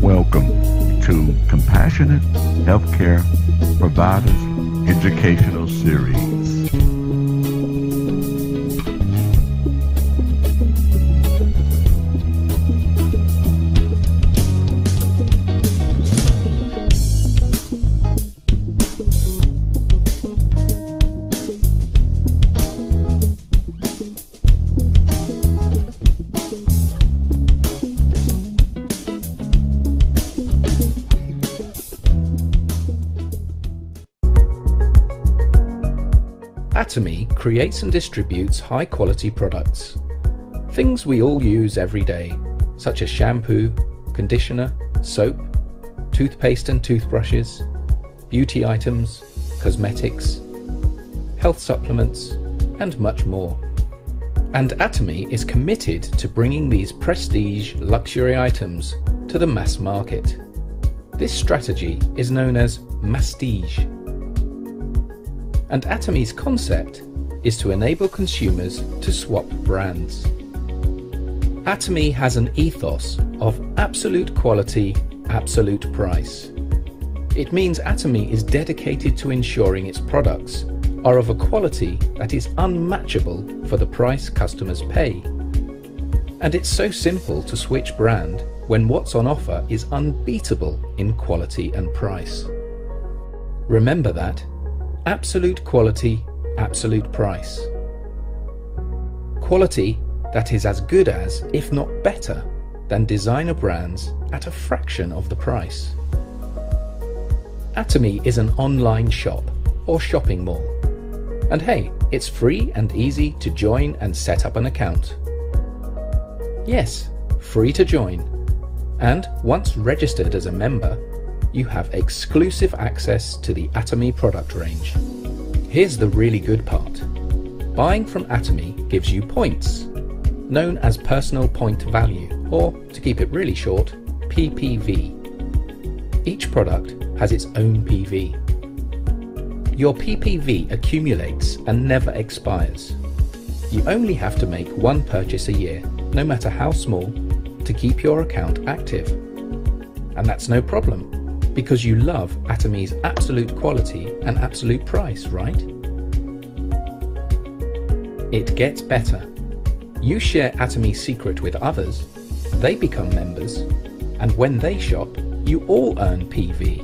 Welcome to Compassionate Healthcare Providers Educational Series. Creates and distributes high quality products. Things we all use every day, such as shampoo, conditioner, soap, toothpaste and toothbrushes, beauty items, cosmetics, health supplements, and much more. And Atomy is committed to bringing these prestige luxury items to the mass market. This strategy is known as mastige and Atomy's concept is to enable consumers to swap brands. Atomy has an ethos of absolute quality, absolute price. It means Atomy is dedicated to ensuring its products are of a quality that is unmatchable for the price customers pay. And it's so simple to switch brand when what's on offer is unbeatable in quality and price. Remember that Absolute quality, absolute price. Quality that is as good as, if not better, than designer brands at a fraction of the price. Atomy is an online shop or shopping mall. And hey, it's free and easy to join and set up an account. Yes, free to join. And once registered as a member, you have exclusive access to the Atomy product range. Here's the really good part. Buying from Atomy gives you points, known as personal point value, or to keep it really short, PPV. Each product has its own PV. Your PPV accumulates and never expires. You only have to make one purchase a year, no matter how small, to keep your account active. And that's no problem because you love Atomy's absolute quality and absolute price, right? It gets better. You share Atomy's secret with others, they become members, and when they shop, you all earn PV.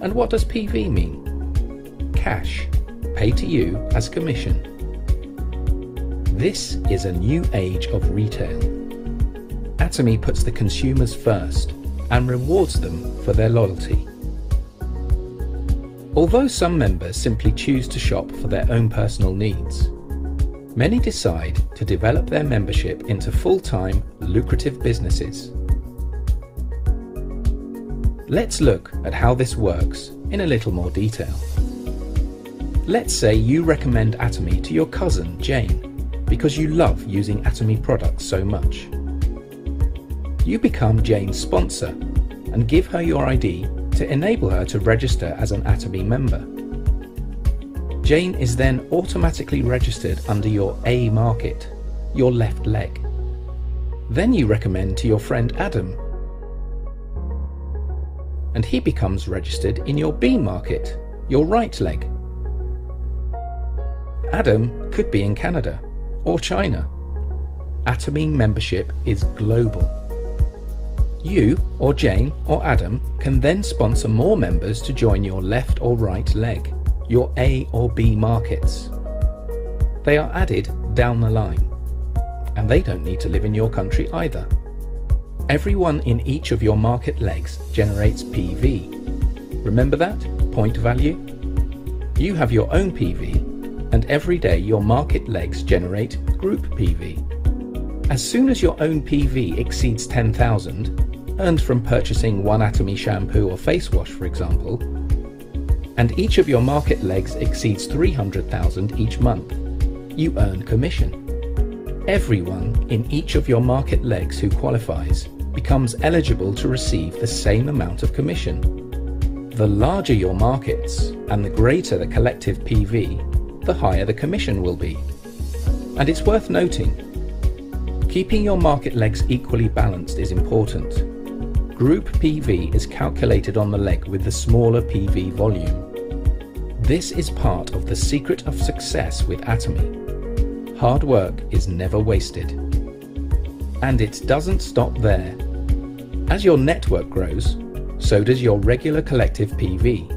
And what does PV mean? Cash, paid to you as commission. This is a new age of retail. Atomy puts the consumers first and rewards them for their loyalty. Although some members simply choose to shop for their own personal needs, many decide to develop their membership into full-time, lucrative businesses. Let's look at how this works in a little more detail. Let's say you recommend Atomy to your cousin, Jane, because you love using Atomy products so much you become Jane's sponsor and give her your ID to enable her to register as an Atomy member. Jane is then automatically registered under your A market, your left leg. Then you recommend to your friend Adam and he becomes registered in your B market, your right leg. Adam could be in Canada or China. Atomy membership is global. You, or Jane, or Adam can then sponsor more members to join your left or right leg, your A or B markets. They are added down the line, and they don't need to live in your country either. Everyone in each of your market legs generates PV. Remember that? Point value? You have your own PV, and every day your market legs generate group PV. As soon as your own PV exceeds 10,000, earned from purchasing one Atomy shampoo or face wash for example, and each of your market legs exceeds 300,000 each month, you earn commission. Everyone in each of your market legs who qualifies becomes eligible to receive the same amount of commission. The larger your markets and the greater the collective PV, the higher the commission will be. And it's worth noting, keeping your market legs equally balanced is important. Group PV is calculated on the leg with the smaller PV volume. This is part of the secret of success with Atomy. Hard work is never wasted. And it doesn't stop there. As your network grows, so does your regular collective PV.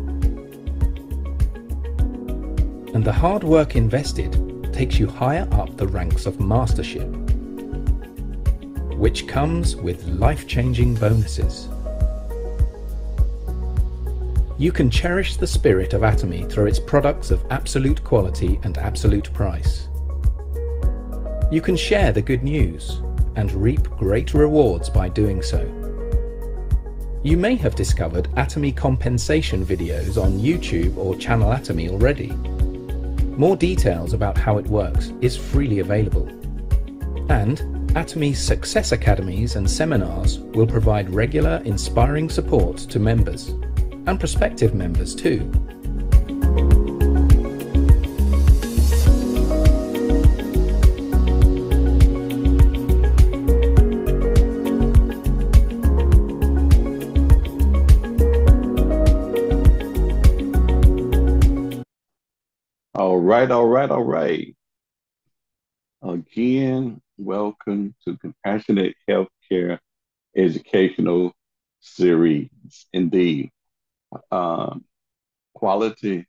And the hard work invested takes you higher up the ranks of mastership, which comes with life-changing bonuses. You can cherish the spirit of Atomy through its products of absolute quality and absolute price. You can share the good news and reap great rewards by doing so. You may have discovered Atomy compensation videos on YouTube or Channel Atomy already. More details about how it works is freely available. And Atomy's Success Academies and seminars will provide regular inspiring support to members, and prospective members too. All right, all right, all right. Again, welcome to Compassionate Healthcare Educational Series. Indeed, um, quality,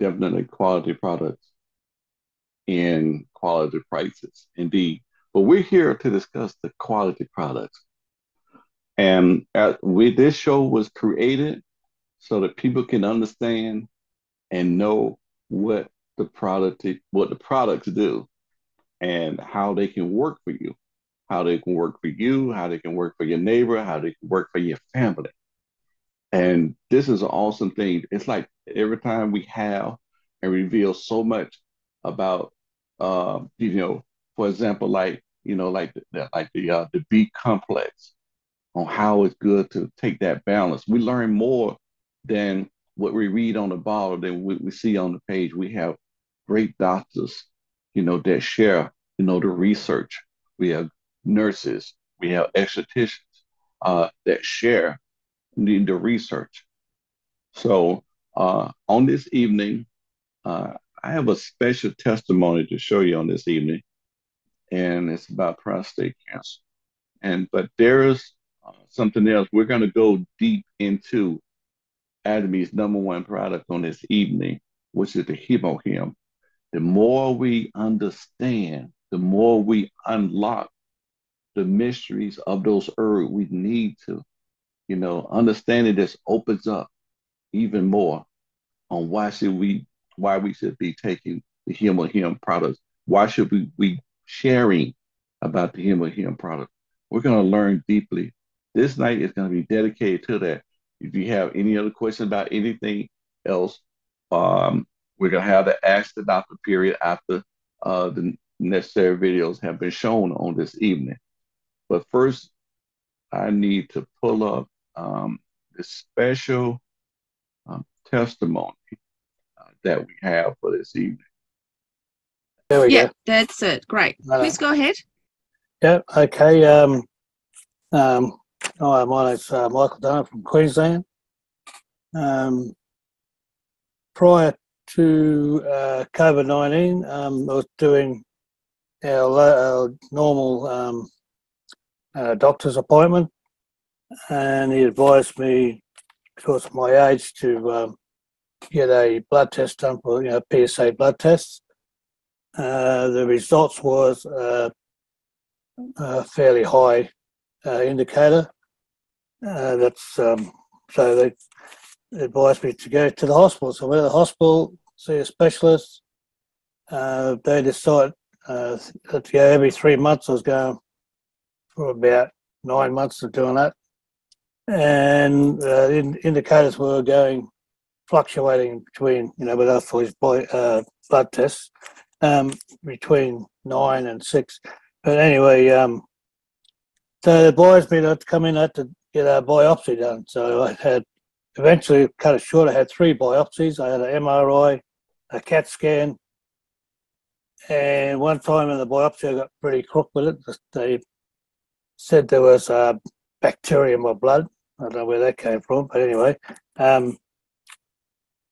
definitely quality products and quality prices. Indeed, but we're here to discuss the quality products. And at, we, this show was created so that people can understand and know what the product what the products do and how they can work for you. How they can work for you how they can work for your neighbor how they can work for your family. And this is an awesome thing. It's like every time we have and reveal so much about uh, you know for example like you know like the, like the uh, the b complex on how it's good to take that balance. We learn more than what we read on the bottle than what we see on the page. We have great doctors, you know, that share, you know, the research. We have nurses, we have estheticians uh, that share the, the research. So uh, on this evening, uh, I have a special testimony to show you on this evening, and it's about prostate cancer. And but there is uh, something else we're going to go deep into Atomy's number one product on this evening, which is the HemoHim. The more we understand, the more we unlock the mysteries of those herbs we need to. You know, understanding this opens up even more on why should we why we should be taking the HemoHim products. Why should we be sharing about the HemoHim product? We're going to learn deeply. This night is going to be dedicated to that. If you have any other questions about anything else, um, we're going to have the Ask the Doctor period after uh, the necessary videos have been shown on this evening. But first, I need to pull up um, the special um, testimony uh, that we have for this evening. There we yeah, go. that's it. Great. Uh, Please go ahead. Yeah, okay. Um, um, hi, my name's uh, Michael Dunn from Queensland. Um, prior to uh, COVID 19, um, I was doing our, our normal um, uh, doctor's appointment, and he advised me, because of my age, to um, get a blood test done for you know PSA blood tests. Uh, the results was uh, a fairly high uh, indicator. Uh, that's um, so they advised me to go to the hospital. So I went to the hospital, see a specialist. Uh, they decided uh, to go every three months. I was going for about nine months of doing that, and uh, in, indicators were going fluctuating between you know with us for his boy, uh, blood tests um, between nine and six. But anyway, um, so they advised me not to come in, I had to get a biopsy done. So I had eventually cut it short. I had three biopsies. I had an MRI, a CAT scan, and one time in the biopsy, I got pretty crook with it. They said there was uh, bacteria in my blood. I don't know where that came from, but anyway, um,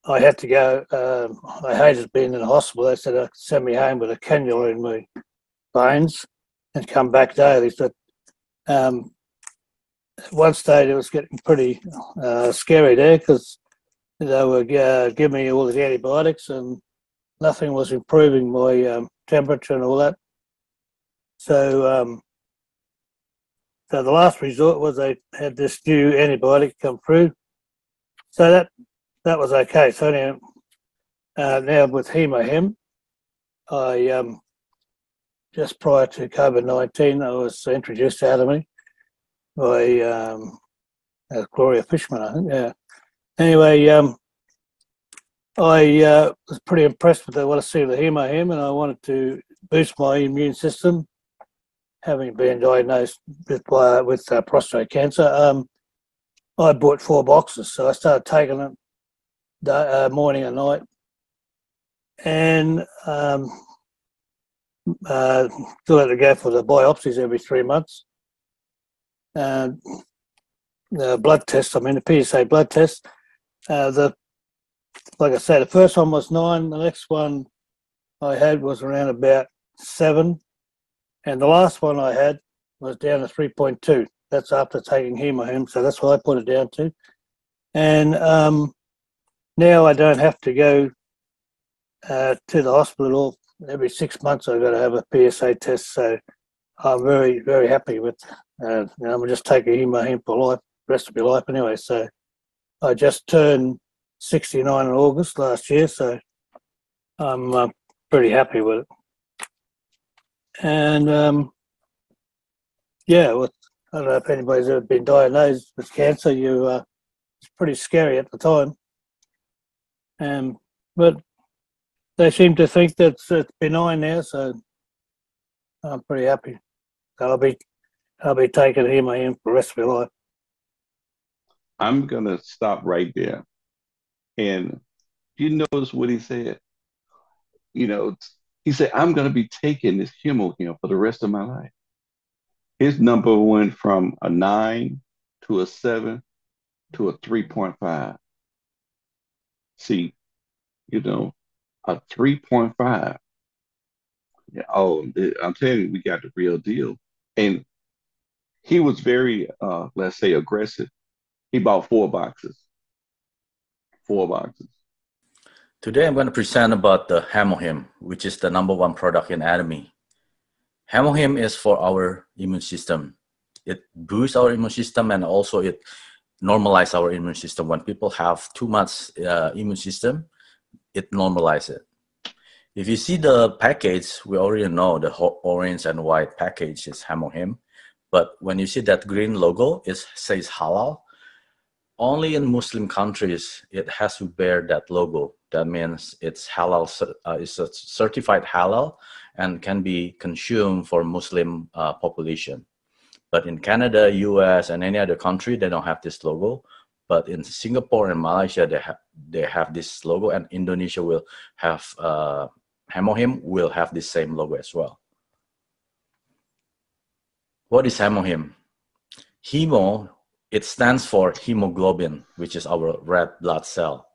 I had to go. Um, I hated being in the hospital. They said they'd send me home with a cannula in my veins and come back daily. So, um, at one stage, it was getting pretty uh, scary there because they were uh, giving me all the antibiotics and nothing was improving my um, temperature and all that. So, um, so the last resort was they had this new antibiotic come through. So that that was okay. So now, uh, now with hemohim, I um, just prior to COVID nineteen, I was introduced of me by um, uh, Gloria Fishman, I think. Yeah. Anyway, um, I uh, was pretty impressed with what I see the hemohim, and I wanted to boost my immune system, having been diagnosed with uh, with uh, prostate cancer. Um, I bought four boxes, so I started taking them uh, morning and night, and um, uh, still had to go for the biopsies every three months. And the blood test, I mean the PSA blood test, uh, the like I said, the first one was nine. The next one I had was around about seven, and the last one I had was down to three point two. That's after taking hemohim, so that's what I put it down to. And um, now I don't have to go uh, to the hospital every six months. I've got to have a PSA test, so I'm very very happy with. Uh, you know, I'm just taking hemohim for life, rest of my life anyway. So I just turned 69 in August last year, so I'm uh, pretty happy with it. And um, yeah, with, I don't know if anybody's ever been diagnosed with cancer. You uh, it's pretty scary at the time, um, but they seem to think that it's benign now, so I'm pretty happy. I'll be I'll be taking him in for the rest of my life. I'm gonna stop right there and you notice what he said? You know, he said, I'm to be taking this chemo here for the rest of my life. His number went from a nine to a seven to a 3.5. See, you know, a 3.5. Yeah, oh, I'm telling you, we got the real deal. And he was very, uh, let's say, aggressive. He bought four boxes four boxes. Today I'm going to present about the Hemohim, which is the number one product in Atomy. Hemohim is for our immune system. It boosts our immune system and also it normalizes our immune system. When people have too much uh, immune system, it normalizes it. If you see the package, we already know the orange and white package is Hemohim. But when you see that green logo, it says halal only in Muslim countries it has to bear that logo. That means it's halal, uh, it's a certified halal and can be consumed for Muslim uh, population. But in Canada, US, and any other country, they don't have this logo. But in Singapore and Malaysia, they have they have this logo, and Indonesia will have uh, Hemohim will have the same logo as well. What is Hemohim? Hemo it stands for hemoglobin, which is our red blood cell.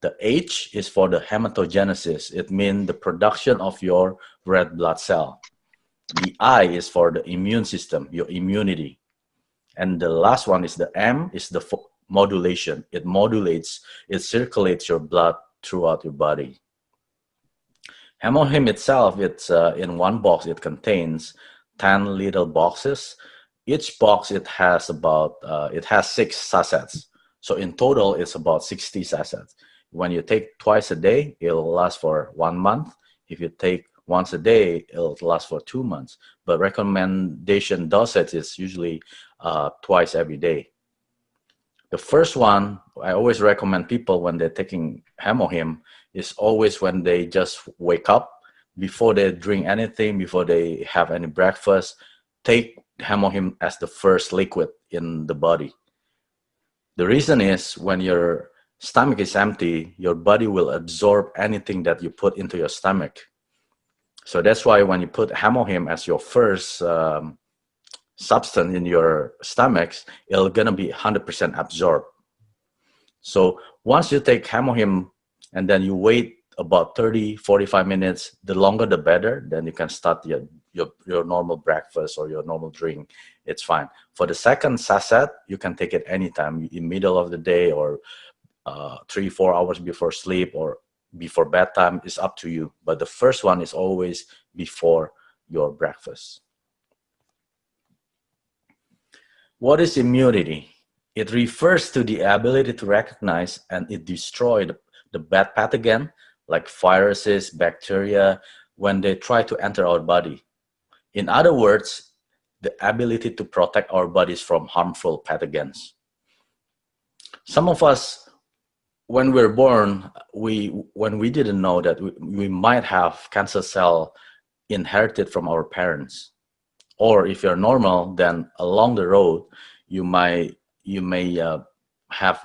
The H is for the hematogenesis. It means the production of your red blood cell. The I is for the immune system, your immunity. And the last one is the M is the modulation. It modulates, it circulates your blood throughout your body. Hemohim itself, it's uh, in one box, it contains 10 little boxes. Each box it has about uh, it has six sachets so in total it's about 60 sachets when you take twice a day it'll last for one month. If you take once a day it'll last for two months. But recommendation dosage is usually uh, twice every day. The first one i always recommend people when they're taking hemohim is always when they just wake up before they drink anything before they have any breakfast take hemohim as the first liquid in the body. The reason is when your stomach is empty, your body will absorb anything that you put into your stomach. So that's why when you put Hamohim as your first um, substance in your stomachs it'll gonna be 100% absorbed. So once you take Hamohim and then you wait about 30, 45 minutes, the longer the better, then you can start your, your, your normal breakfast or your normal drink. It's fine. For the second sachet, you can take it anytime in middle of the day or uh, three, four hours before sleep or before bedtime is up to you. But the first one is always before your breakfast. What is immunity? It refers to the ability to recognize and it destroy the, the bad pathogen like viruses, bacteria, when they try to enter our body. In other words, the ability to protect our bodies from harmful pathogens. Some of us, when we're born, we when we didn't know that we, we might have cancer cell inherited from our parents, or if you're normal, then along the road you might you may uh, have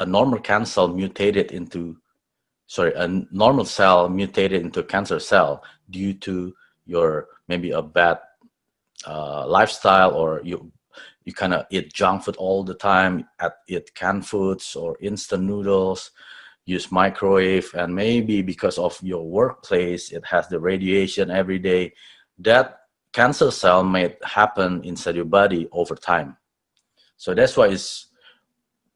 a normal cancer mutated into sorry a normal cell mutated into a cancer cell due to your maybe a bad uh, lifestyle or you you kind of eat junk food all the time at eat canned foods or instant noodles use microwave and maybe because of your workplace it has the radiation every day that cancer cell may happen inside your body over time so that's why it's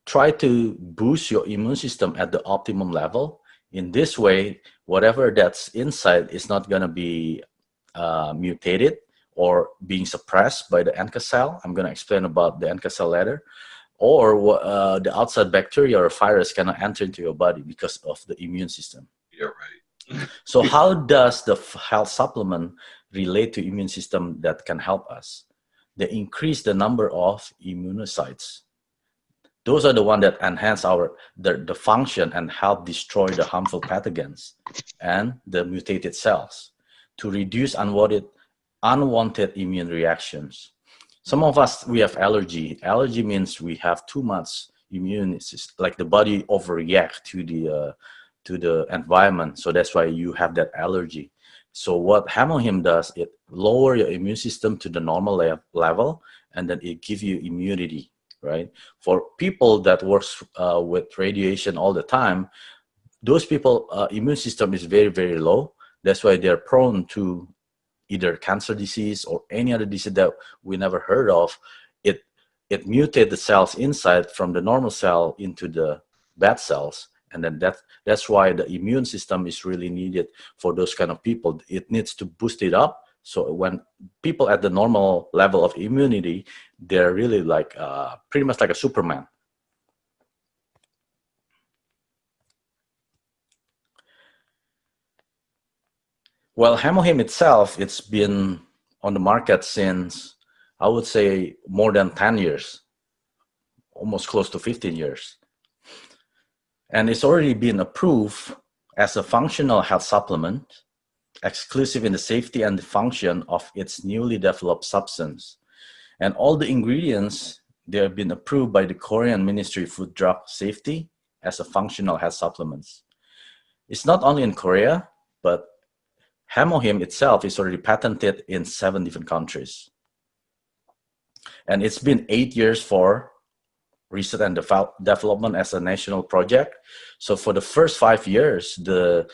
try to boost your immune system at the optimum level. In this way, whatever that's inside is not going to be uh, mutated or being suppressed by the NK cell. I'm going to explain about the NK cell later. Or uh, the outside bacteria or virus cannot enter into your body because of the immune system. Yeah, right. so how does the health supplement relate to immune system that can help us? they increase the number of immunocytes. Those are the ones that enhance our the, the function and help destroy the harmful pathogens and the mutated cells to reduce unwanted unwanted immune reactions. Some of us we have allergy. Allergy means we have too much immune system, like the body overreact to the uh, to the environment. So that's why you have that allergy. So what Hamohim does, it lower your immune system to the normal le level, and then it give you immunity, right? For people that works uh, with radiation all the time, those people uh, immune system is very very low. That's why they're prone to either cancer disease or any other disease that we never heard of. It it mutate the cells inside from the normal cell into the bad cells and then that that's why the immune system is really needed for those kind of people it needs to boost it up so when people at the normal level of immunity they're really like uh, pretty much like a superman. Well Hamohim itself it's been on the market since i would say more than 10 years. Almost close to 15 years. And it's already been approved as a functional health supplement, exclusive in the safety and the function of its newly developed substance. And all the ingredients, they have been approved by the Korean Ministry of Food Drug Safety as a functional health supplements. It's not only in Korea, but Hamohim itself is already patented in seven different countries. And it's been eight years for research and development as a national project. So for the first five years, the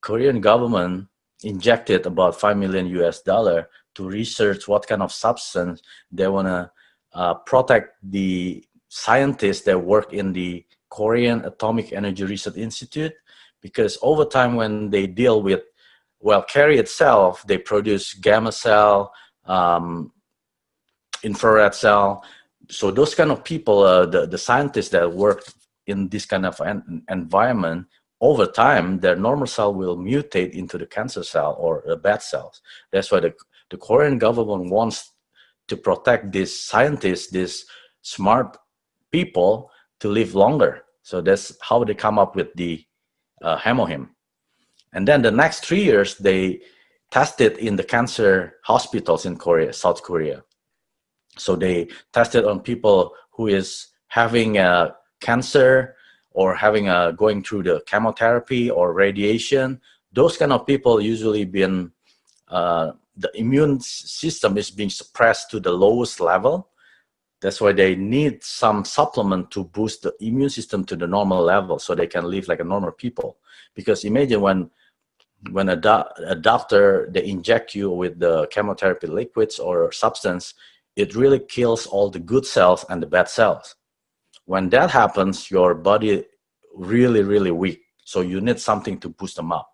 Korean government injected about five million US dollar to research what kind of substance they want to uh, protect the scientists that work in the Korean Atomic Energy Research Institute because over time when they deal with well KAERI itself they produce gamma cell um, infrared cell. So those kind of people, uh, the the scientists that work in this kind of an environment, over time, their normal cell will mutate into the cancer cell or the bad cells. That's why the the Korean government wants to protect these scientists, these smart people, to live longer. So that's how they come up with the uh, Hamohim. And then the next three years, they tested in the cancer hospitals in Korea, South Korea so they tested on people who is having a cancer or having a going through the chemotherapy or radiation those kind of people usually been uh, the immune system is being suppressed to the lowest level. That's why they need some supplement to boost the immune system to the normal level so they can live like a normal people. Because imagine when when a, do a doctor they inject you with the chemotherapy liquids or substance, it really kills all the good cells and the bad cells. When that happens, your body really really weak. So you need something to boost them up.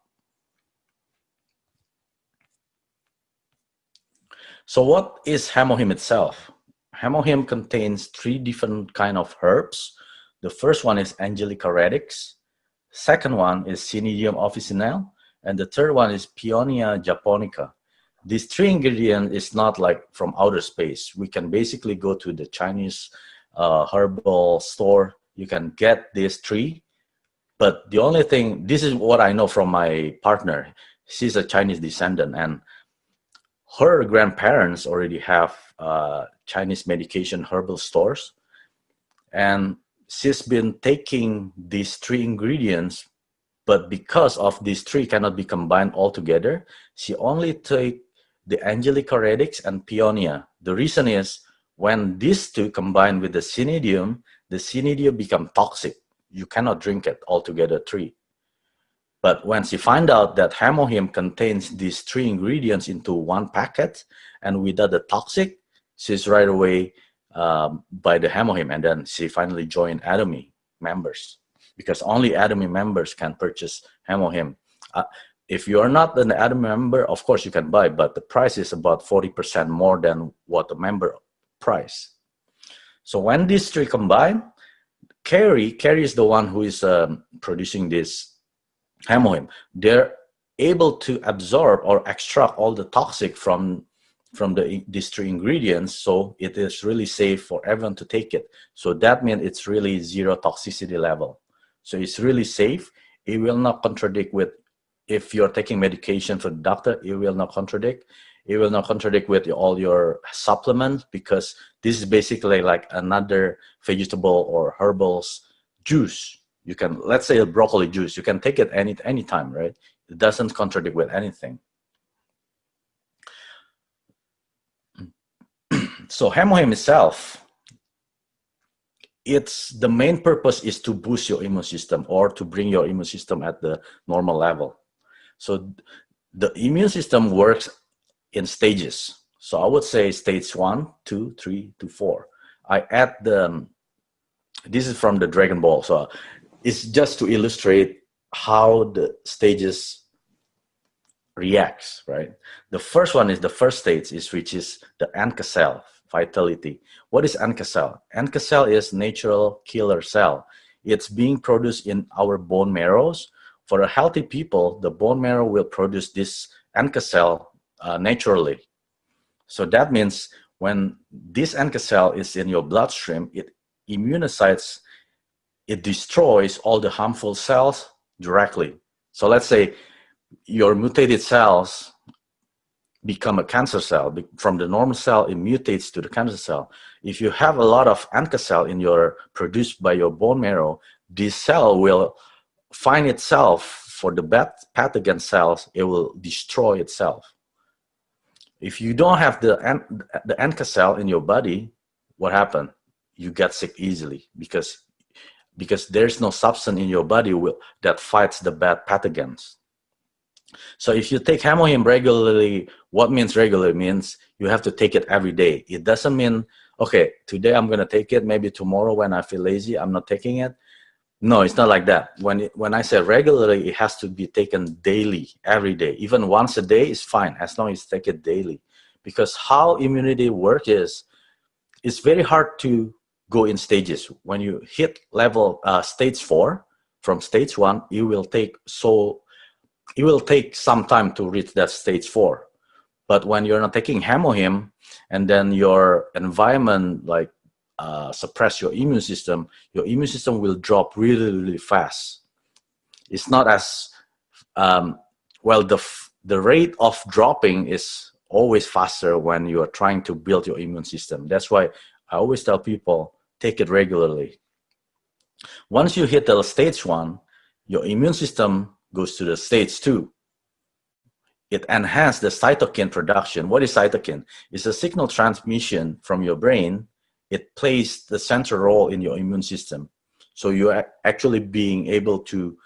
So what is Hemohim itself? Hemohim contains three different kind of herbs. The first one is Angelica radix. Second one is Cnidium officinale. And the third one is Paeonia japonica. These three ingredients is not like from outer space. We can basically go to the Chinese uh, herbal store. You can get this tree. But the only thing, this is what I know from my partner. She's a Chinese descendant and her grandparents already have uh, Chinese medication herbal stores, and she's been taking these three ingredients, but because of these three cannot be combined all together, she only take the Angelica radix and Paeonia. The reason is when these two combine with the Cnidium, the Cnidium become toxic. You cannot drink it altogether three. But when she find out that Hemohim contains these three ingredients into one packet and without the toxic, she's right away um, by the Hemohim and then she finally joined Atomy members because only Atomy members can purchase Hemohim. Uh, if you're not an Atomy member, of course you can buy, but the price is about 40% more than what a member price. So when these three combine, KAERI, KAERI is the one who is um, producing this hemohim, they're able to absorb or extract all the toxic from from the these three ingredients so it is really safe for everyone to take it. So that means it's really zero toxicity level. So it's really safe. It will not contradict with if you're taking medication from the doctor it will not contradict it will not contradict with all your supplements because this is basically like another vegetable or herbals juice. You can let's say a broccoli juice you can take it any any time right? It doesn't contradict with anything. So hemohim itself it's the main purpose is to boost your immune system or to bring your immune system at the normal level. So the immune system works in stages so i would say stage one two three to four i add the um, this is from the dragon ball so it's just to illustrate how the stages reacts, right? The first one is the first stage is which is the NK cell vitality. What is NK cell? NK cell is natural killer cell. It's being produced in our bone marrows. For a healthy people, the bone marrow will produce this NK cell uh, naturally. So that means when this NK cell is in your bloodstream, it immunizes it destroys all the harmful cells directly. So let's say your mutated cells become a cancer cell. From the normal cell, it mutates to the cancer cell. If you have a lot of NK cell in your produced by your bone marrow, this cell will find itself for the bad pathogen cells. It will destroy itself. If you don't have the the NK cell in your body, what happened? You get sick easily because because there's no substance in your body will, that fights the bad pathogens. So if you take hemohim regularly, what means regularly means you have to take it every day. It doesn't mean, okay, today I'm going to take it, maybe tomorrow when I feel lazy, I'm not taking it. No, it's not like that. When, when I say regularly, it has to be taken daily, every day. Even once a day is fine, as long as you take it daily. Because how immunity works is, it's very hard to go in stages. When you hit level uh, stage four, from stage one, you will take so it will take some time to reach that stage four. But when you're not taking hemohim, and then your environment like uh, suppress your immune system, your immune system will drop really really fast. It's not as um, well the the rate of dropping is always faster when you are trying to build your immune system. That's why I always tell people take it regularly. Once you hit the stage one, your immune system goes to the stage two. it enhances the cytokine production. What is cytokine? It's a signal transmission from your brain. It plays the central role in your immune system. So you're actually being able to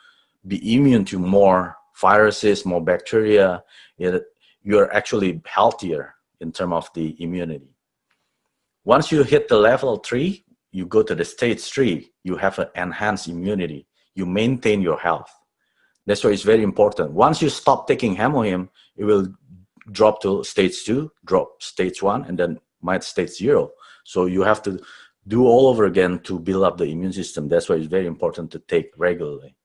be immune to more viruses, more bacteria. You're actually healthier in terms of the immunity. Once you hit the level three, you go to the stage three, you have an enhanced immunity. You maintain your health. That's why it's very important. Once you stop taking Hemohim, it will drop to stage two, drop stage one, and then might stage zero. So you have to do all over again to build up the immune system. That's why it's very important to take regularly.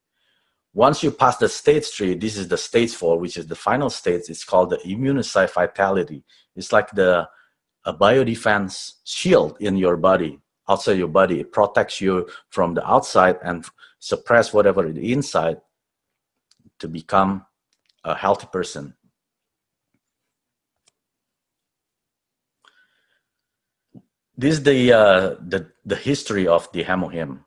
Once you pass the stage three, this is the stage four, which is the final stage. It's called the immunocyte vitality. It's like the a biodefense shield in your body, outside your body. It protects you from the outside and suppress whatever inside to become a healthy person. This is the, uh, the, the history of the Hemohim.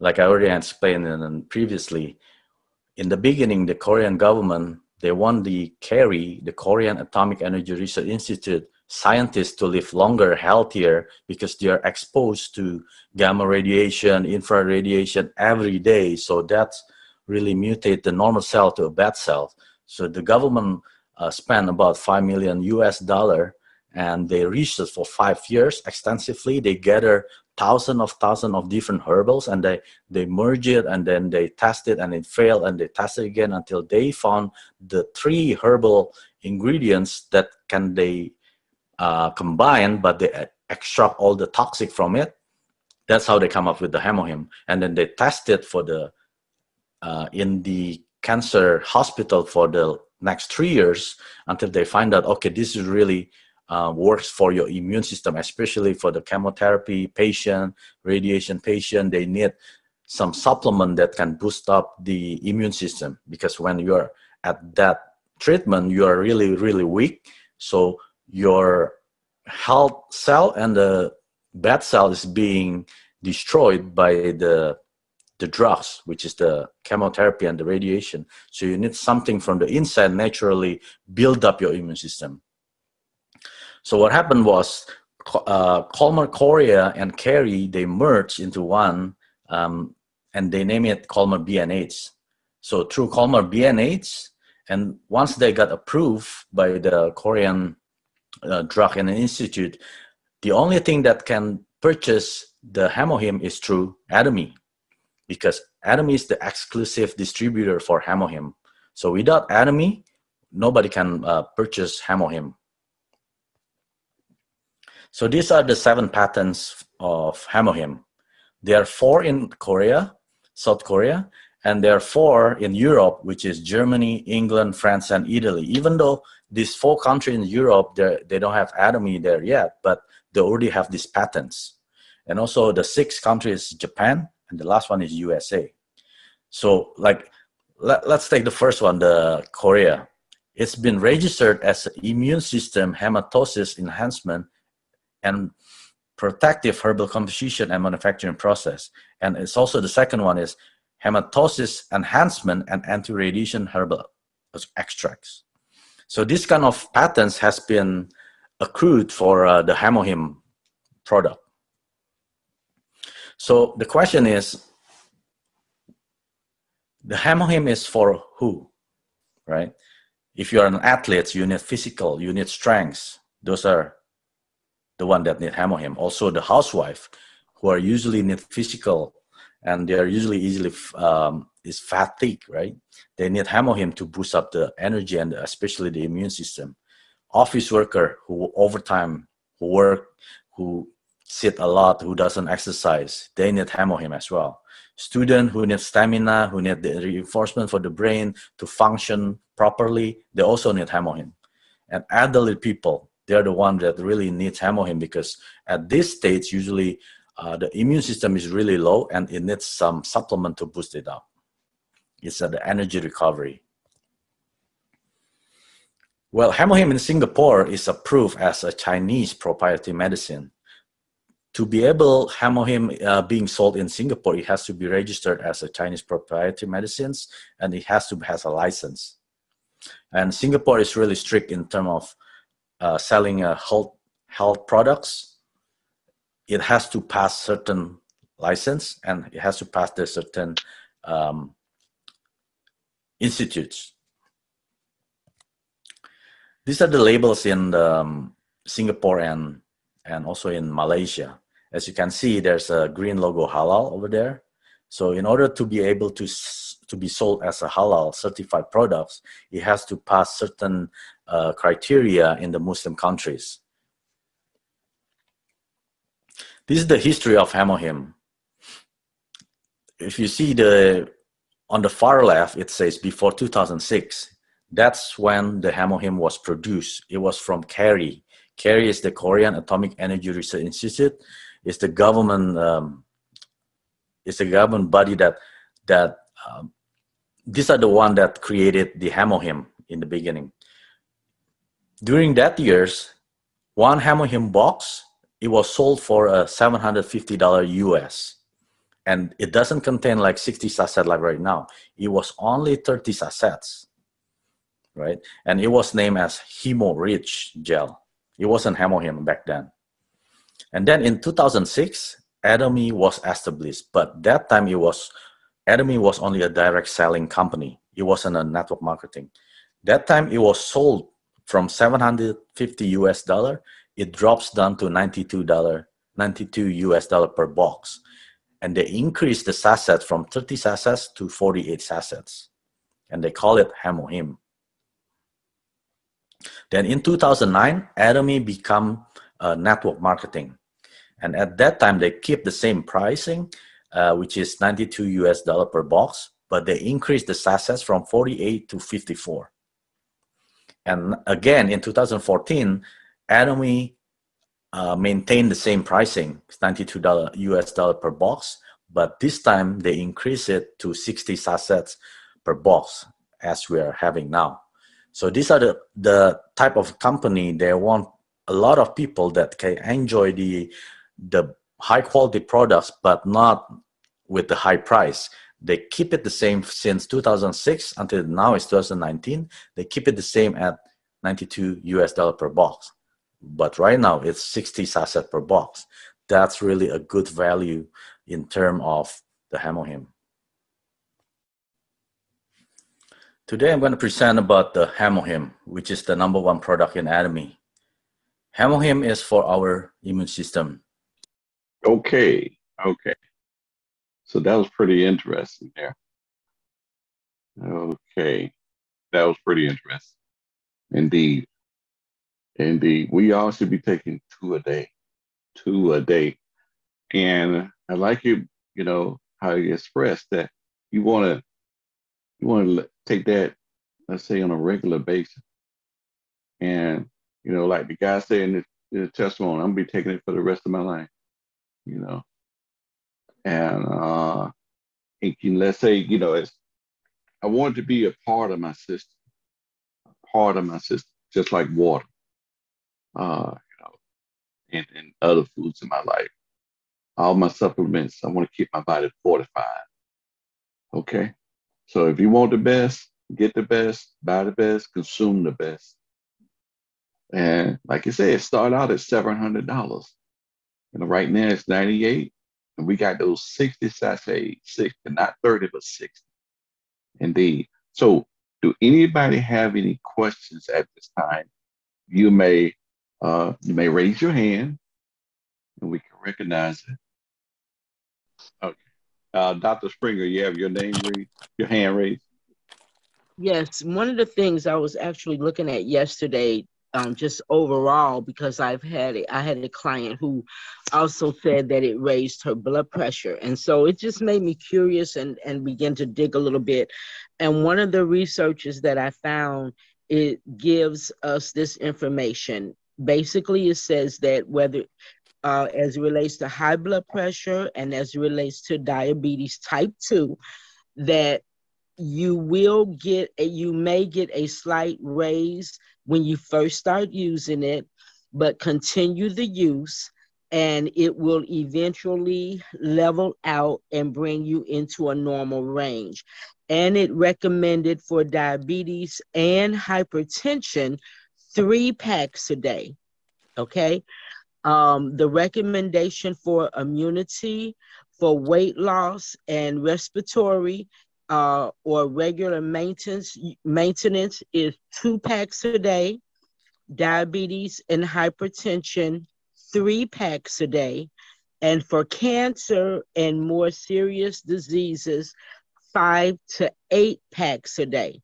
Like I already explained in, previously, in the beginning, the Korean government, they want the KAERI, the Korean Atomic Energy Research Institute, scientists to live longer, healthier, because they are exposed to gamma radiation, infrared radiation every day. So that's really mutate the normal cell to a bad cell. So the government uh, spent about 5 million US dollar and they researched for five years extensively. They gather thousands of thousands of different herbals and they, they merge it and then they test it and it failed and they test it again until they found the three herbal ingredients that can they uh, combine but they extract all the toxic from it. That's how they come up with the hemohim. And then they test it for the uh, in the cancer hospital for the next three years until they find out okay this is really uh, works for your immune system especially for the chemotherapy patient radiation patient they need some supplement that can boost up the immune system because when you're at that treatment you are really really weak so your health cell and the bad cell is being destroyed by the the drugs, which is the chemotherapy and the radiation. So you need something from the inside naturally build up your immune system. So what happened was uh, Kolmar Korea and KAERI, they merged into one um, and they name it Kolmar BNH. So through Kolmar BNH, and once they got approved by the Korean uh, Drug and Institute, the only thing that can purchase the hemohim is through Atomy because Atomy is the exclusive distributor for Hemohim. So without Atomy, nobody can uh, purchase Hemohim. So these are the seven patents of Hemohim. There are four in Korea, South Korea, and there are four in Europe, which is Germany, England, France, and Italy. Even though these four countries in Europe, they don't have Atomy there yet, but they already have these patents. And also the six countries, Japan, and the last one is USA. So like, let, us take the first one, the Korea. It's been registered as immune system hematosis enhancement and protective herbal composition and manufacturing process. And it's also the second one is hematosis enhancement and anti-radiation herbal extracts. So this kind of patents has been accrued for uh, the Hemohim product. So the question is, the hemohim is for who, right? If you're an athlete, you need physical, you need strength. Those are the one that need hemohim. Also the housewife, who are usually need physical, and they are usually easily um, is fatigue, right? They need hemohim to boost up the energy and especially the immune system. Office worker who overtime, who work, who sit a lot, who doesn't exercise, they need hemohim as well. Student who need stamina, who need the reinforcement for the brain to function properly, they also need hemohim. And elderly people, they're the one that really needs hemohim because at this stage, usually uh, the immune system is really low and it needs some supplement to boost it up. It's uh, the energy recovery. Well, hemohim in Singapore is approved as a Chinese proprietary medicine to be able Hemohim uh, being sold in Singapore, it has to be registered as a Chinese proprietary medicines, and it has to has a license. And Singapore is really strict in terms of uh, selling uh, health health products. It has to pass certain license and it has to pass the certain um, institutes. These are the labels in um, Singapore and and also in Malaysia. As you can see, there's a green logo halal over there. So in order to be able to to be sold as a halal certified products, it has to pass certain uh, criteria in the Muslim countries. This is the history of Hemohim. If you see the on the far left, it says before 2006. That's when the Hemohim was produced. It was from KAERI. KAERI is the Korean Atomic Energy Research Institute. It's the government. Um, it's a government body that that um, these are the one that created the Hemohim in the beginning. During that years, one Hemohim box it was sold for uh, a $750 US. And it doesn't contain like 60 sachets like right now. It was only 30 sachets, right? And it was named as Hemo Rich Gel. It wasn't Hemohim back then. And then in 2006, Atomy was established, but that time it was Atomy was only a direct selling company. It wasn't a network marketing. That time it was sold from 750 US dollar, it drops down to 92 dollar, 92 US dollar per box. And they increase the sachet from 30 sachets to 48 sachets. And they call it Hemohim. Then in 2009, Atomy become uh, network marketing. And at that time, they keep the same pricing, uh, which is 92 US dollar per box, but they increase the sachets from 48 to 54. And again, in 2014, Atomy uh, maintained the same pricing, $92 US dollar per box, but this time they increase it to 60 sachets per box as we are having now. So these are the, the type of company they want a lot of people that can enjoy the the high quality products but not with the high price they keep it the same since 2006 until now it's 2019 they keep it the same at 92 us dollar per box. But right now it's 60 sachet per box. That's really a good value in term of the hemohim today i'm going to present about the hemohim which is the number one product in atomy hemohim is for our immune system. Okay, okay. So that was pretty interesting there. Okay, that was pretty interesting. Indeed. Indeed. We all should be taking two a day, two a day. And I like you, you know, how you expressed that you want to, you want to take that, let's say, on a regular basis. And, you know, like the guy said in the, in the testimony, I'm going to be taking it for the rest of my life you know. And uh, it can, let's say, you know, it's, I want to be a part of my system, part of my system, just like water, uh, you know, and, and other foods in my life. All my supplements, I want to keep my body fortified. Okay. So if you want the best, get the best, buy the best, consume the best. And like you said, start out at $700. And right now it's 98. And we got those 60 sachets, 60, not 30, but 60. Indeed. So do anybody have any questions at this time? You may uh, you may raise your hand and we can recognize it. Okay. Uh, Dr. Springer, you have your name raised, your hand raised. Yes, one of the things I was actually looking at yesterday um, just overall because I've had I had a client who also said that it raised her blood pressure, and so it just made me curious and and begin to dig a little bit. And one of the researches that I found it gives us this information. Basically, it says that whether uh, as it relates to high blood pressure and as it relates to diabetes type 2 that you will get a, you may get a slight raise when you first start using it, but continue the use and it will eventually level out and bring you into a normal range. and it recommended for diabetes and hypertension three packs a day. Okay. Um, the recommendation for immunity, for weight loss and respiratory uh, or regular maintenance maintenance is two packs a day. Diabetes and hypertension, three packs a day. And for cancer and more serious diseases, five to eight packs a day.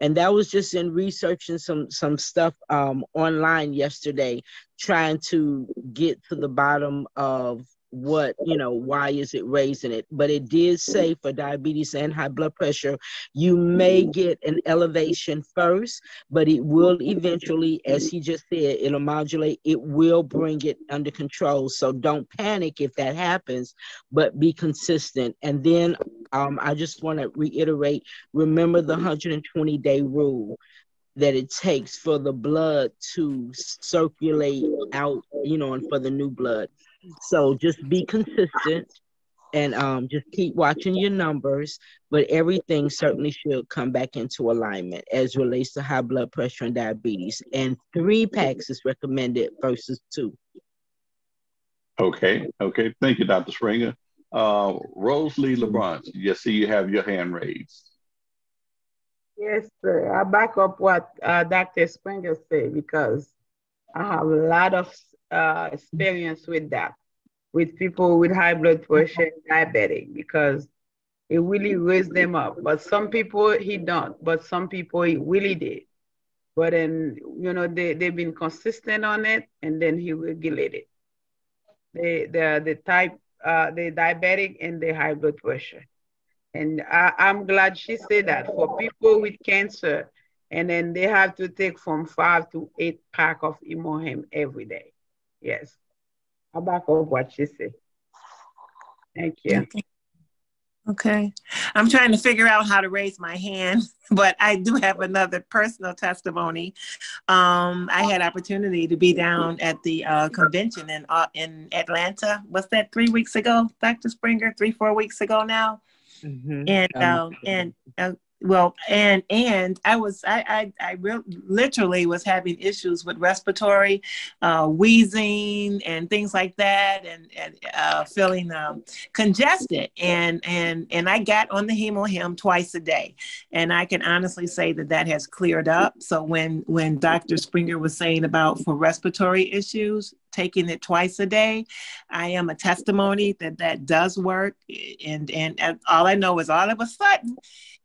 And that was just in researching some some stuff um, online yesterday, trying to get to the bottom of what you know why is it raising it? But it did say for diabetes and high blood pressure you may get an elevation first but it will eventually as he just said it'll modulate. It will bring it under control. So don't panic if that happens but be consistent. And then um, i just want to reiterate remember the 120 day rule that it takes for the blood to circulate out, you know, and for the new blood. So just be consistent and um, just keep watching your numbers, but everything certainly should come back into alignment as relates to high blood pressure and diabetes. And three packs is recommended versus two. Okay, okay. Thank you, Dr. Springer. Uh, Lee LeBron, you see you have your hand raised. Yes, sir. I back up what uh, Dr. Springer said because I have a lot of uh, experience with that, with people with high blood pressure diabetic, because it really raised them up. But some people he don't, but some people he really did. But then, you know, they, they've been consistent on it and then he regulated. They, they're the type, uh, the diabetic and the high blood pressure. And I, I'm glad she said that for people with cancer, and then they have to take from five to eight pack of Immunohem every day. Yes. I'll back up what she said. Thank you. Okay. I'm trying to figure out how to raise my hand, but I do have another personal testimony. Um, I had opportunity to be down at the uh, convention in uh, in Atlanta. Was that three weeks ago, Dr. Springer? Three, four weeks ago now. Mm-hmm. And um, and uh, well and and i was i i, I re- literally was having issues with respiratory uh, wheezing and things like that and, and uh, feeling um, congested. And and and i got on the hemohim twice a day. And i can honestly say that that has cleared up. So when when dr springer was saying about for respiratory issues taking it twice a day i am a testimony that that does work. And and, and all i know is all of a sudden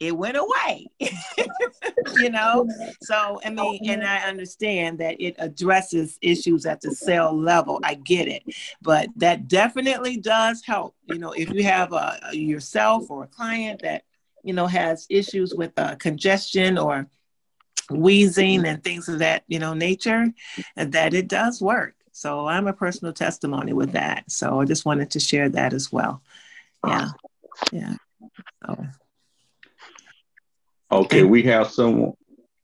it went away you know? So i mean and i understand that it addresses issues at the cell level. I get it. But that definitely does help you know if you have a, yourself or a client that you know has issues with uh, congestion or wheezing and things of that you know nature that it does work. So i'm a personal testimony with that. So i just wanted to share that as well. Yeah. Yeah. So Okay, we have someone.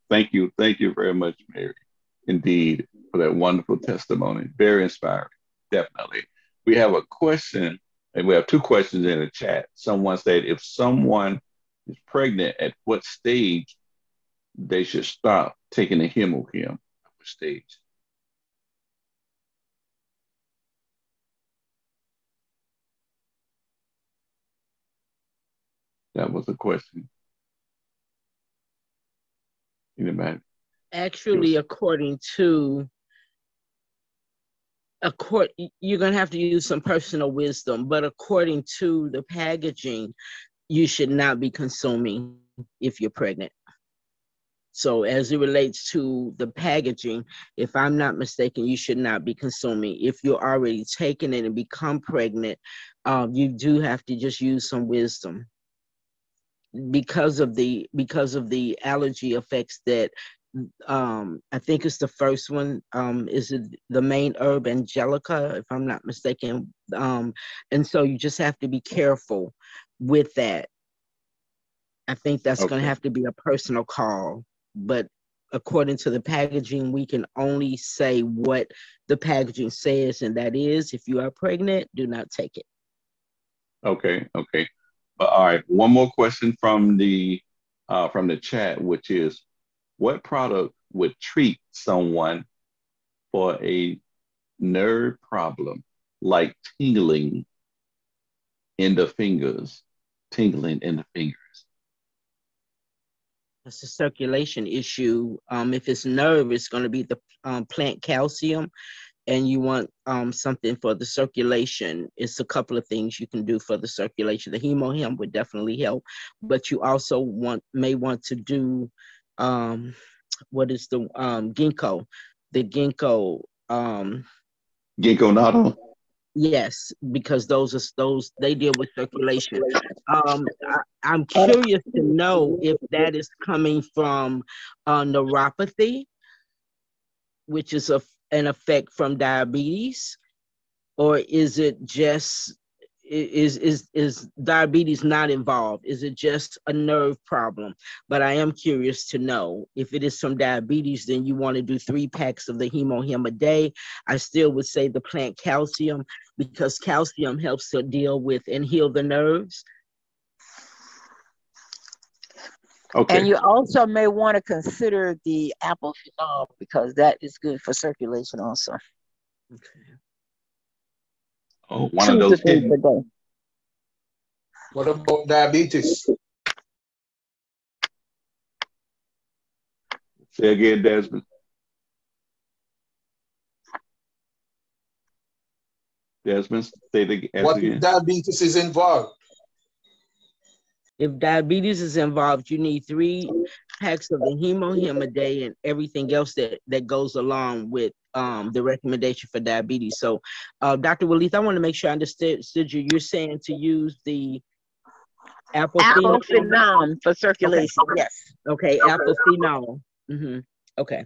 Thank you. Thank you very much, Mary. Indeed, for that wonderful testimony. Very inspiring. Definitely. We have a question, and we have two questions in the chat. Someone said if someone is pregnant, at what stage they should stop taking the Hemohim? What stage? That was a question. Amen. Actually, according to accord, you're gonna have to use some personal wisdom, but according to the packaging, you should not be consuming if you're pregnant. So, as it relates to the packaging, if I'm not mistaken, you should not be consuming. If you're already taking it and become pregnant, um, you do have to just use some wisdom because of the because of the allergy effects that um I think it's the first one um is it the main herb angelica if I'm not mistaken um and so you just have to be careful with that. I think that's okay. going to have to be a personal call but according to the packaging we can only say what the packaging says and that is if you are pregnant do not take it. Okay okay But all right, one more question from the uh, from the chat, which is, what product would treat someone for a nerve problem like tingling in the fingers, tingling in the fingers? It's a circulation issue. Um, if it's nerve, it's going to be the um, plant calcium, and you want um, something for the circulation. It's a couple of things you can do for the circulation. The hemohim would definitely help, but you also want may want to do um, what is the um, ginkgo, the ginkgo. Um, ginkgo natto. Yes, because those are those they deal with circulation. Um, I, am curious to know if that is coming from uh, neuropathy, which is a, an effect from diabetes, or is it just is is is diabetes not involved? Is it just a nerve problem? But i am curious to know. If it is from diabetes then you want to do three packs of the hemohim a day. I still would say the plant calcium because calcium helps to deal with and heal the nerves okay and you also may want to consider the apple phenol because that is good for circulation also okay Oh, one of those What about diabetes? Say again, Desmond. Desmond, say the What again. diabetes is involved? If diabetes is involved, you need three packs of the hemohim a day and everything else that, that goes along with um, the recommendation for diabetes. So, uh, Dr. Walith, I want to make sure I understood you. You're saying to use the apple, apple phenol for circulation. Okay. Yes. Okay, apple phenol. Mm-hmm. Okay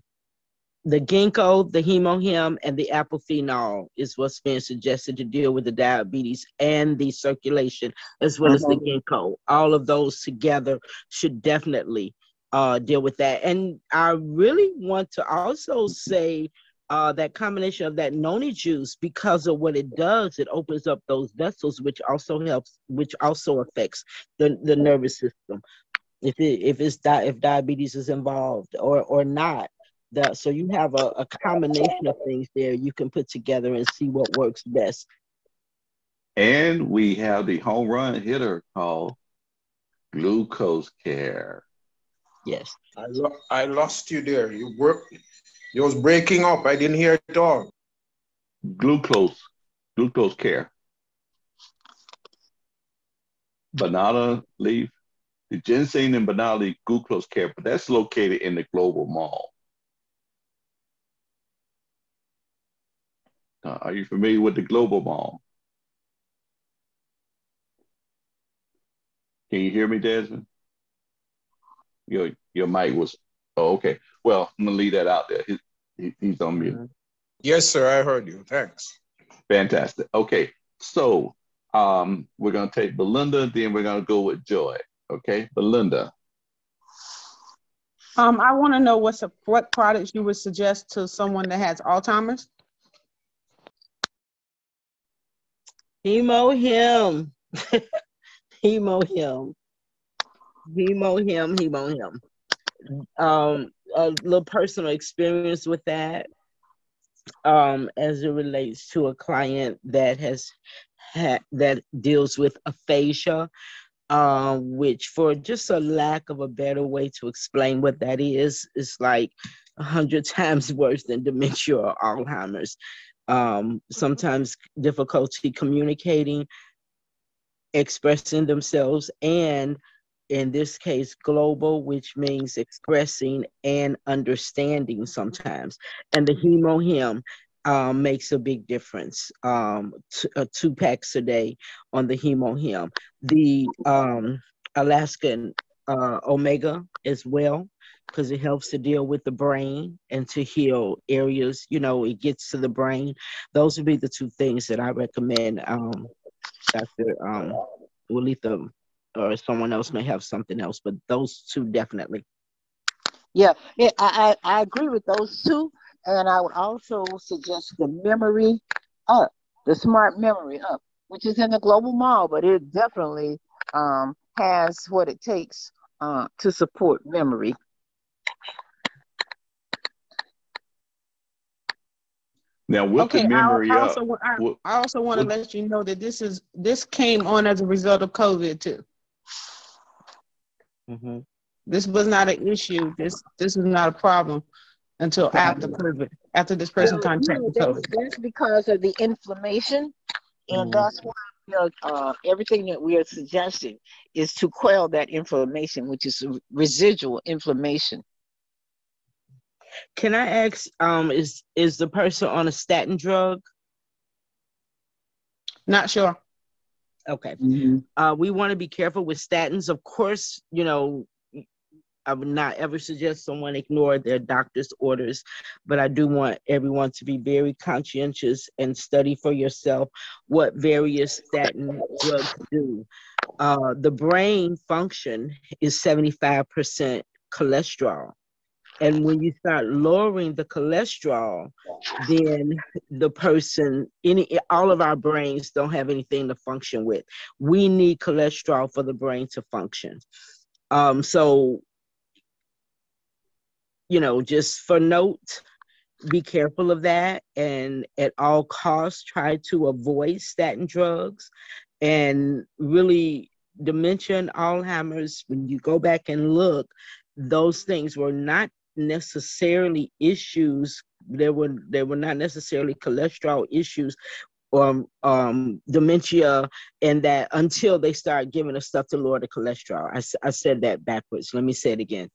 the ginkgo, the hemohim, and the apophenol phenol is what's being suggested to deal with the diabetes and the circulation, as well as the mm-hmm. ginkgo. All of those together should definitely uh, deal with that. And I really want to also say uh, that combination of that noni juice, because of what it does, it opens up those vessels, which also helps, which also affects the, the nervous system. If it, if it's di- if diabetes is involved or or not, that so you have a, a combination of things there you can put together and see what works best. And we have the home run hitter called Glucose Care. Yes. I, lo- I lost you there. You work. You was breaking up. I didn't hear it all. Glucose, glucose care. Banana leaf, the ginseng and banana leaf glucose care, but that's located in the global mall. Uh, are you familiar with the global mall? Can you hear me, Desmond? Your your mic was oh okay. Well, I'm gonna leave that out there. He, he, he's on mute. Yes, sir. I heard you. Thanks. Fantastic. Okay, so um, we're gonna take Belinda, then we're gonna go with Joy. Okay, Belinda. Um, I want to know what's a, what products you would suggest to someone that has Alzheimer's. Hemohim. Hemohim. Hemo him. Hemohim. Um, a little personal experience with that um, as it relates to a client that has had that deals with aphasia, uh, which for just a lack of a better way to explain what that is, is like a hundred times worse than dementia or Alzheimer's um, sometimes difficulty communicating, expressing themselves, and in this case, global, which means expressing and understanding sometimes. And the hemohim um, makes a big difference. Um, t- uh, two packs a day on the hemohim. The um, Alaskan uh, omega as well because it helps to deal with the brain and to heal areas, you know, it gets to the brain. Those would be the two things that I recommend. Um, Dr. Um, or someone else may have something else, but those two definitely. Yeah, yeah I, I, I agree with those two. And I would also suggest the memory up, the smart memory up, which is in the global mall, but it definitely um, has what it takes uh, to support memory. Now, with okay, the memory I, I up, also, I, with- I also want to let you know that this is this came on as a result of COVID too. Mm-hmm. This was not an issue. This this was not a problem until after COVID, after this person Well, contacted no, that's, COVID. that's because of the inflammation, and Mhm. that's why you know, uh, everything that we are suggesting is to quell that inflammation, which is residual inflammation. Can I ask, um, is is the person on a statin drug? Not sure. Okay. Uh, we want to be careful with statins. Of course, you know, I would not ever suggest someone ignore their doctor's orders, but I do want everyone to be very conscientious and study for yourself what various statin drugs do. Uh, the brain function is 75% cholesterol. And when you start lowering the cholesterol, then the person, any all of our brains don't have anything to function with. We need cholesterol for the brain to function. Um, so, you know, just for note, be careful of that and at all costs try to avoid statin drugs and really dementia and Alzheimer's, when you go back and look, those things were not necessarily issues. They were they were not necessarily cholesterol issues um, um, dementia and that until they start giving us stuff to lower the cholesterol. I, I said that backwards. Let me say it again.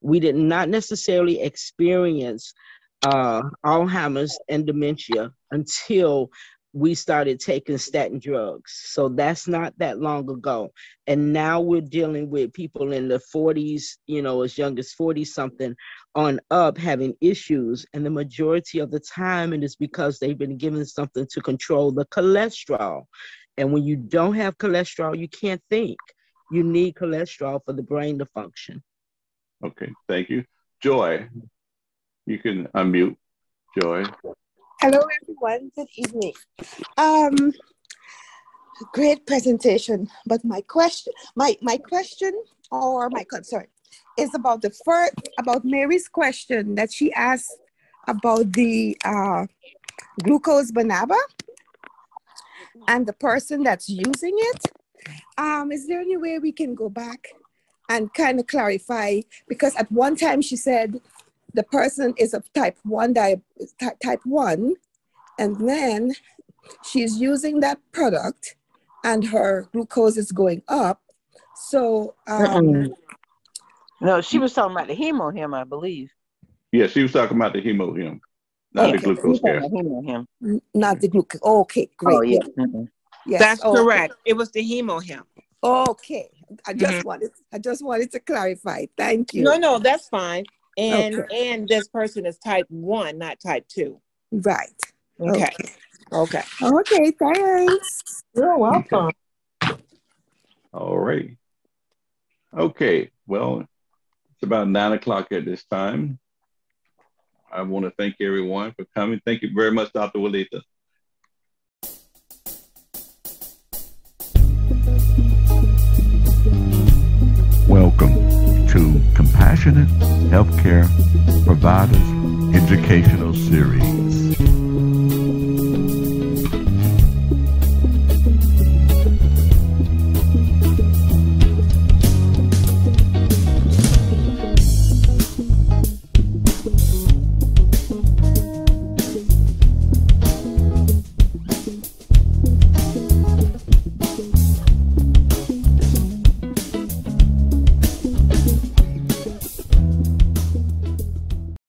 We did not necessarily experience uh, Alzheimer's and dementia until we started taking statin drugs. So that's not that long ago. And now we're dealing with people in the 40s, you know, as young as 40 something on up having issues. And the majority of the time, it is because they've been given something to control the cholesterol. And when you don't have cholesterol, you can't think. You need cholesterol for the brain to function. Okay, thank you. Joy, you can unmute. Joy. Hello, everyone. Good evening. Um, great presentation. But my question, my my question or my concern is about the first about Mary's question that she asked about the uh, glucose banaba and the person that's using it. Um, is there any way we can go back and kind of clarify? Because at one time she said the person is of type 1 di- ty- type 1 and then she's using that product and her glucose is going up so um. No, she was talking about the hemohim, I believe. Yeah, she was talking about the hemohim, not the glucose she was talking gas. about hemohim. not the glucose okay great Oh, yeah. yeah. Mm-mm. yes That's okay. correct. It was the hemohim. okay i just Mhm. wanted i just wanted to clarify thank you No, no, that's fine. And Okay. and this person is type one, not type two. right Okay. Okay. okay thanks You're welcome. All right. Okay, well, it's about nine o'clock at this time. I want to thank everyone for coming. Thank you very much, Dr. Walita. Welcome to Compassionate Healthcare Providers Educational Series.